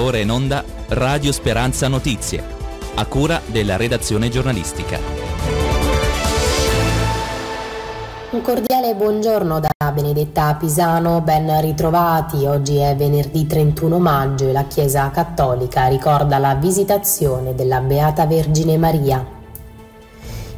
ora in onda Radio Speranza Notizie, a cura della redazione giornalistica. Un cordiale buongiorno da Benedetta Pisano, ben ritrovati. Oggi è venerdì 31 maggio e la Chiesa Cattolica ricorda la visitazione della Beata Vergine Maria.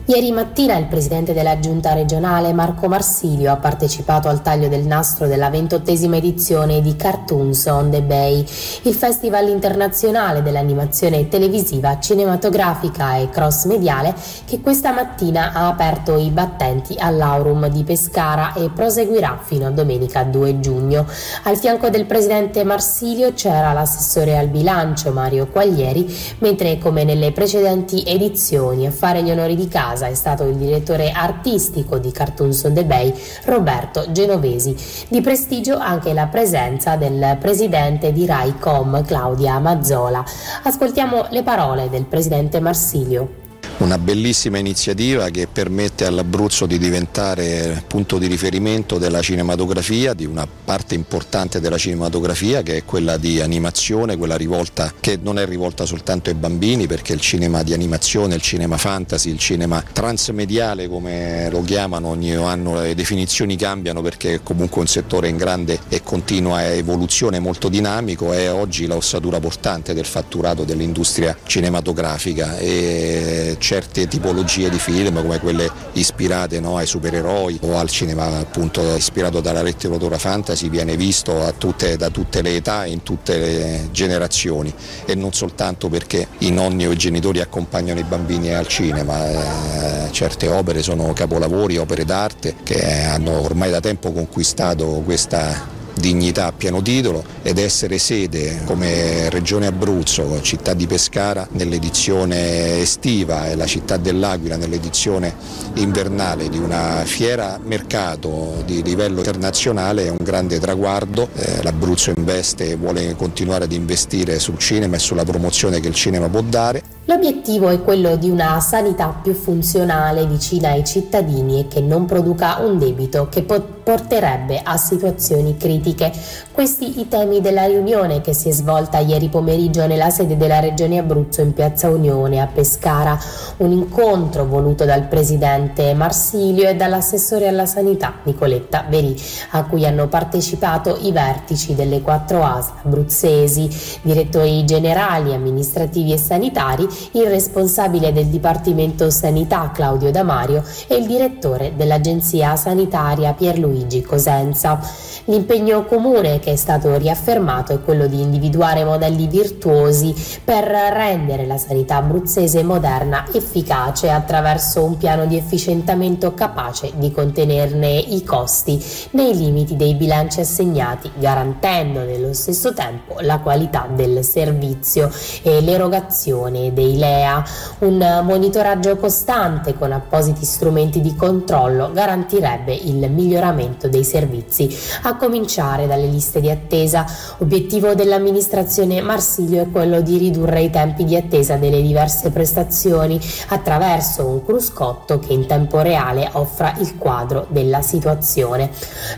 Ieri mattina il presidente della giunta regionale Marco Marsilio ha partecipato al taglio del nastro della ventottesima edizione di Cartoons on the Bay, il festival internazionale dell'animazione televisiva, cinematografica e cross mediale che questa mattina ha aperto i battenti all'Aurum di Pescara e proseguirà fino a domenica 2 giugno. Al fianco del presidente Marsilio c'era l'assessore al bilancio Mario Quaglieri, mentre come nelle precedenti edizioni a fare gli onori di casa casa è stato il direttore artistico di Cartoons on the Bay, Roberto Genovesi. Di prestigio anche la presenza del presidente di RAICOM, Claudia Mazzola. Ascoltiamo le parole del presidente Marsilio una bellissima iniziativa che permette all'Abruzzo di diventare punto di riferimento della cinematografia, di una parte importante della cinematografia che è quella di animazione, quella rivolta che non è rivolta soltanto ai bambini perché il cinema di animazione, il cinema fantasy, il cinema transmediale come lo chiamano ogni anno le definizioni cambiano perché è comunque un settore in grande e continua evoluzione molto dinamico è oggi la ossatura portante del fatturato dell'industria cinematografica. E certe tipologie di film come quelle ispirate no, ai supereroi o al cinema appunto ispirato dalla letteratura fantasy viene visto tutte, da tutte le età e in tutte le generazioni. E non soltanto perché i nonni o i genitori accompagnano i bambini al cinema, eh, certe opere sono capolavori, opere d'arte che hanno ormai da tempo conquistato questa dignità a pieno titolo ed essere sede come Regione Abruzzo, città di Pescara nell'edizione estiva e la città dell'Aquila nell'edizione invernale di una fiera mercato di livello internazionale è un grande traguardo, eh, l'Abruzzo investe e vuole continuare ad investire sul cinema e sulla promozione che il cinema può dare. L'obiettivo è quello di una sanità più funzionale, vicina ai cittadini e che non produca un debito che porterebbe a situazioni critiche. Questi i temi della riunione che si è svolta ieri pomeriggio nella sede della Regione Abruzzo in Piazza Unione a Pescara, un incontro voluto dal presidente Marsilio e dall'assessore alla sanità Nicoletta Verì, a cui hanno partecipato i vertici delle quattro ASL abruzzesi, direttori generali, amministrativi e sanitari il responsabile del Dipartimento Sanità Claudio Damario e il direttore dell'Agenzia Sanitaria Pierluigi Cosenza. L'impegno comune che è stato riaffermato è quello di individuare modelli virtuosi per rendere la sanità abruzzese moderna, efficace attraverso un piano di efficientamento capace di contenerne i costi nei limiti dei bilanci assegnati, garantendo nello stesso tempo la qualità del servizio e l'erogazione dei LEA. Un monitoraggio costante con appositi strumenti di controllo garantirebbe il miglioramento dei servizi a cominciare dalle liste di attesa. Obiettivo dell'amministrazione Marsilio è quello di ridurre i tempi di attesa delle diverse prestazioni attraverso un cruscotto che in tempo reale offra il quadro della situazione.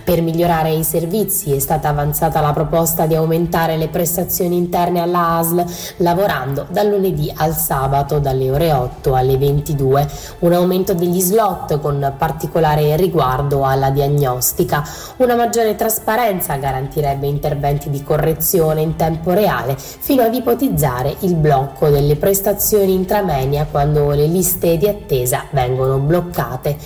Per migliorare i servizi è stata avanzata la proposta di aumentare le prestazioni interne alla ASL lavorando dal lunedì al sabato dalle ore 8 alle 22, un aumento degli slot con particolare riguardo alla diagnostica, una maggiore trasparenza garantirebbe interventi di correzione in tempo reale fino ad ipotizzare il blocco delle prestazioni intramenia quando le liste di attesa vengono bloccate.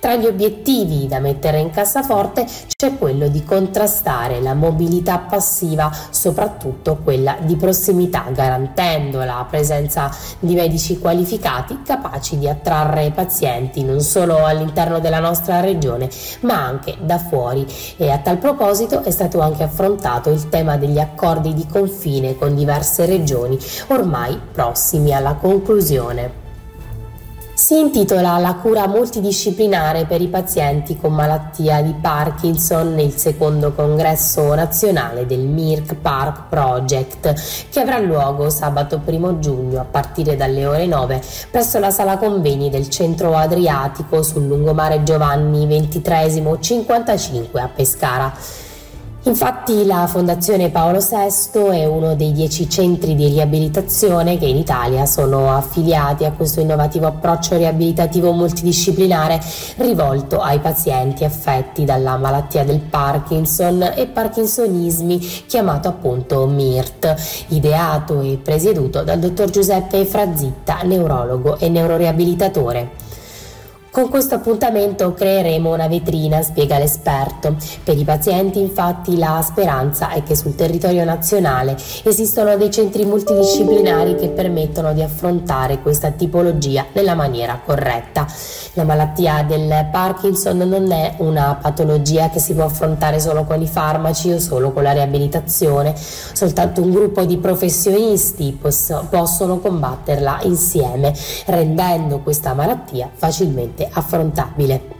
Tra gli obiettivi da mettere in cassaforte c'è quello di contrastare la mobilità passiva, soprattutto quella di prossimità, garantendo la presenza di medici qualificati capaci di attrarre pazienti non solo all'interno della nostra regione ma anche da fuori e a tal proposito è stato anche affrontato il tema degli accordi di confine con diverse regioni ormai prossimi alla conclusione. Si intitola La cura multidisciplinare per i pazienti con malattia di Parkinson nel secondo congresso nazionale del Mirk Park Project che avrà luogo sabato 1 giugno a partire dalle ore 9 presso la sala conveni del centro Adriatico sul lungomare Giovanni XXIII 55 a Pescara. Infatti la Fondazione Paolo VI è uno dei dieci centri di riabilitazione che in Italia sono affiliati a questo innovativo approccio riabilitativo multidisciplinare rivolto ai pazienti affetti dalla malattia del Parkinson e parkinsonismi chiamato appunto MIRT, ideato e presieduto dal dottor Giuseppe Frazitta, neurologo e neuroriabilitatore. Con questo appuntamento creeremo una vetrina, spiega l'esperto. Per i pazienti infatti la speranza è che sul territorio nazionale esistono dei centri multidisciplinari che permettono di affrontare questa tipologia nella maniera corretta. La malattia del Parkinson non è una patologia che si può affrontare solo con i farmaci o solo con la riabilitazione, soltanto un gruppo di professionisti poss- possono combatterla insieme, rendendo questa malattia facilmente affrontabile.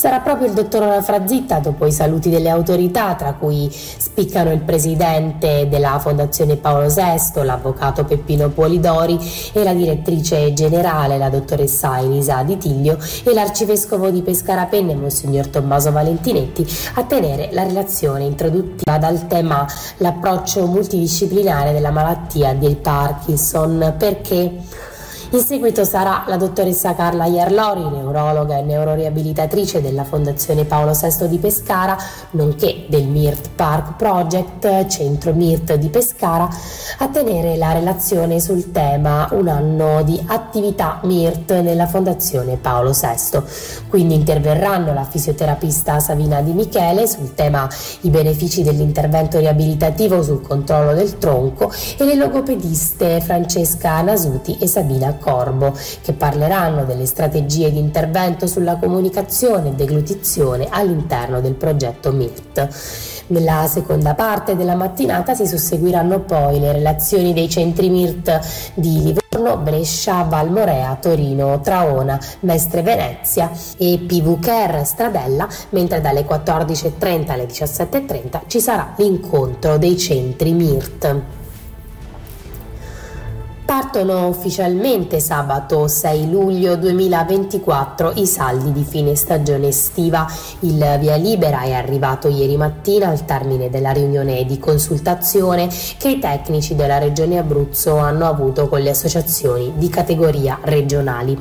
Sarà proprio il dottor Frazitta, dopo i saluti delle autorità, tra cui spiccano il presidente della Fondazione Paolo VI, l'avvocato Peppino Polidori e la direttrice generale, la dottoressa Elisa Di Tiglio e l'arcivescovo di Pescara Penne, Monsignor Tommaso Valentinetti, a tenere la relazione introduttiva dal tema l'approccio multidisciplinare della malattia del Parkinson perché in seguito sarà la dottoressa Carla Iarlori, neurologa e neuroriabilitatrice della Fondazione Paolo VI di Pescara, nonché del MIRT Park Project, centro MIRT di Pescara, a tenere la relazione sul tema un anno di attività MIRT nella Fondazione Paolo VI. Quindi interverranno la fisioterapista Savina Di Michele sul tema i benefici dell'intervento riabilitativo sul controllo del tronco e le logopediste Francesca Nasuti e Sabina Corbo, che parleranno delle strategie di intervento sulla comunicazione e deglutizione all'interno del progetto MIRT. Nella seconda parte della mattinata si susseguiranno poi le relazioni dei centri MIRT di Livorno, Brescia, Valmorea, Torino, Traona, Mestre Venezia e PV Care Stradella, mentre dalle 14.30 alle 17.30 ci sarà l'incontro dei centri MIRT. Partono ufficialmente sabato 6 luglio 2024 i saldi di fine stagione estiva. Il via libera è arrivato ieri mattina al termine della riunione di consultazione che i tecnici della Regione Abruzzo hanno avuto con le associazioni di categoria regionali.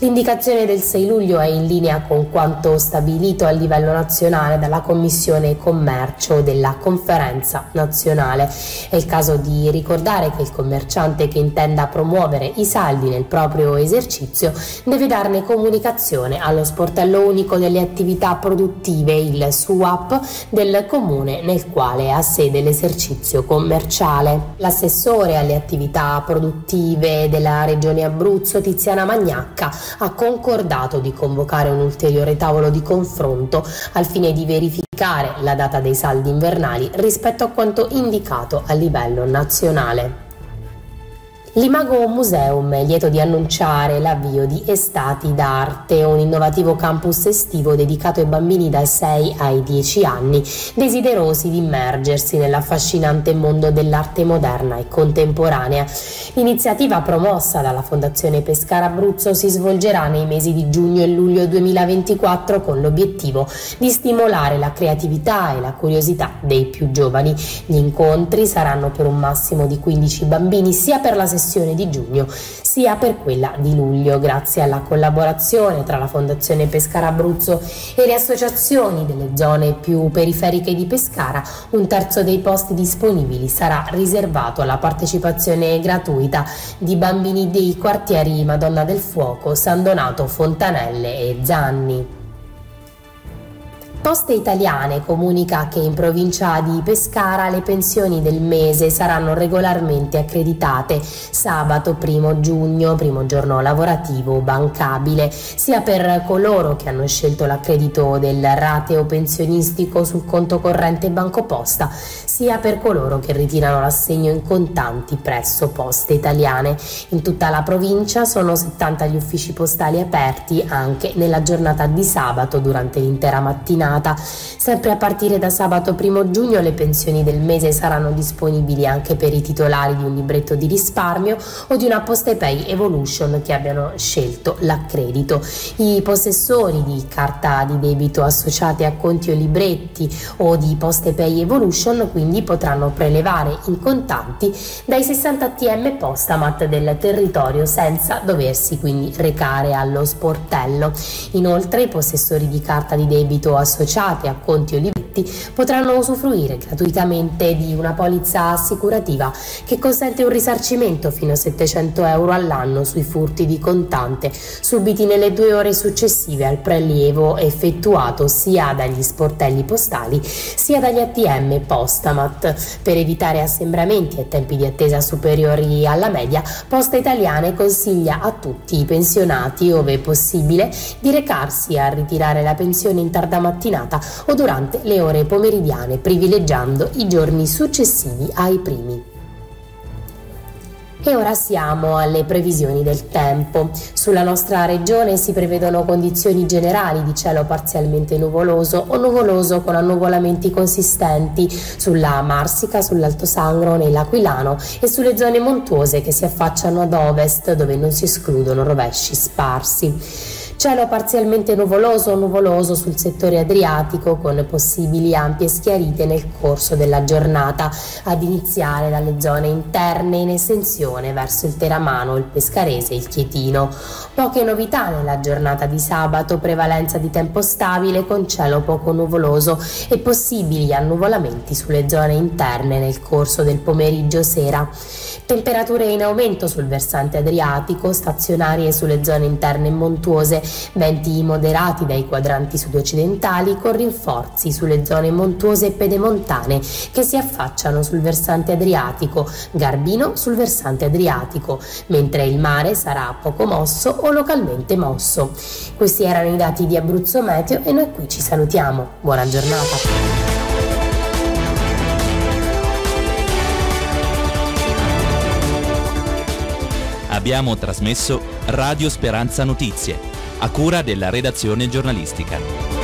L'indicazione del 6 luglio è in linea con quanto stabilito a livello nazionale dalla Commissione Commercio della Conferenza nazionale. È il caso di ricordare che il commerciante che intenda promuovere i saldi nel proprio esercizio deve darne comunicazione allo sportello unico delle attività produttive, il SUAP, del comune nel quale ha sede l'esercizio commerciale. L'assessore alle attività produttive della regione Abruzzo, Tiziana Magnacca, ha concordato di convocare un ulteriore tavolo di confronto al fine di verificare la data dei saldi invernali rispetto a quanto indicato a livello nazionale. L'Imago Museum è lieto di annunciare l'avvio di Estati d'Arte, un innovativo campus estivo dedicato ai bambini dai 6 ai 10 anni, desiderosi di immergersi nell'affascinante mondo dell'arte moderna e contemporanea. L'iniziativa promossa dalla Fondazione Pescara Abruzzo si svolgerà nei mesi di giugno e luglio 2024 con l'obiettivo di stimolare la creatività e la curiosità dei più giovani. Gli incontri saranno per un massimo di 15 bambini sia per la sessione sessione di giugno sia per quella di luglio, grazie alla collaborazione tra la Fondazione Pescara Abruzzo e le associazioni delle zone più periferiche di Pescara, un terzo dei posti disponibili sarà riservato alla partecipazione gratuita di bambini dei quartieri Madonna del Fuoco, San Donato, Fontanelle e Zanni. Poste Italiane comunica che in provincia di Pescara le pensioni del mese saranno regolarmente accreditate sabato 1 giugno, primo giorno lavorativo bancabile, sia per coloro che hanno scelto l'accredito del rateo pensionistico sul conto corrente Banco Posta, sia per coloro che ritirano l'assegno in contanti presso Poste Italiane. In tutta la provincia sono 70 gli uffici postali aperti anche nella giornata di sabato durante l'intera mattinata mattinata. Sempre a partire da sabato 1 giugno le pensioni del mese saranno disponibili anche per i titolari di un libretto di risparmio o di una Postepay Evolution che abbiano scelto l'accredito. I possessori di carta di debito associate a conti o libretti o di Postepay Evolution quindi potranno prelevare in contanti dai 60 ATM Postamat del territorio senza doversi quindi recare allo sportello. Inoltre i possessori di carta di debito associate a conti o libretti potranno usufruire gratuitamente di una polizza assicurativa che consente un risarcimento fino a 700 euro all'anno sui furti di contante subiti nelle due ore successive al prelievo effettuato sia dagli sportelli postali sia dagli ATM Postamat. Per evitare assembramenti e tempi di attesa superiori alla media, Posta Italiane consiglia a tutti i pensionati, ove possibile, di recarsi a ritirare la pensione in tarda mattinata o durante le ore pomeridiane, privilegiando i giorni successivi ai primi. E ora siamo alle previsioni del tempo. Sulla nostra regione si prevedono condizioni generali di cielo parzialmente nuvoloso o nuvoloso con annuvolamenti consistenti sulla Marsica, sull'Alto Sangro, nell'Aquilano e sulle zone montuose che si affacciano ad ovest dove non si escludono rovesci sparsi. Cielo parzialmente nuvoloso o nuvoloso sul settore adriatico con possibili ampie schiarite nel corso della giornata, ad iniziare dalle zone interne in estensione verso il Teramano, il Pescarese e il Chietino. Poche novità nella giornata di sabato, prevalenza di tempo stabile con cielo poco nuvoloso e possibili annuvolamenti sulle zone interne nel corso del pomeriggio sera. Temperature in aumento sul versante adriatico, stazionarie sulle zone interne montuose, venti moderati dai quadranti sud-occidentali con rinforzi sulle zone montuose e pedemontane che si affacciano sul versante adriatico, Garbino sul versante adriatico, mentre il mare sarà poco mosso o localmente mosso. Questi erano i dati di Abruzzo Meteo e noi qui ci salutiamo. Buona giornata. Abbiamo trasmesso Radio Speranza Notizie, a cura della redazione giornalistica.